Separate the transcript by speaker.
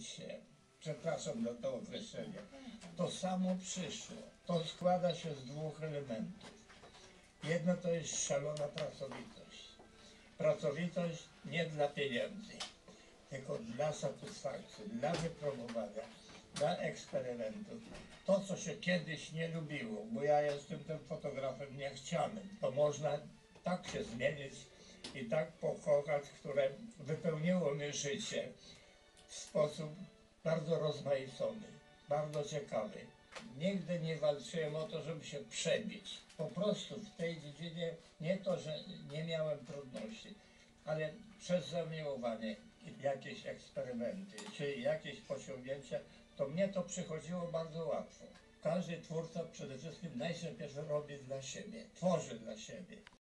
Speaker 1: się, przepraszam za to określenie, to samo przyszło. To składa się z dwóch elementów. Jedno to jest szalona pracowitość. Pracowitość nie dla pieniędzy, tylko dla satysfakcji, dla wypróbowania, dla eksperymentów. To, co się kiedyś nie lubiło, bo ja jestem tym fotografem niechcianym, to można tak się zmienić i tak pokochać, które wypełniło mi życie w sposób bardzo rozmaicony, bardzo ciekawy. Nigdy nie walczyłem o to, żeby się przebić. Po prostu w tej dziedzinie nie to, że nie miałem trudności, ale przez zamiłowanie jakieś eksperymenty, czy jakieś posiągnięcia, to mnie to przychodziło bardzo łatwo. Każdy twórca przede wszystkim najpierw robi dla siebie, tworzy dla siebie.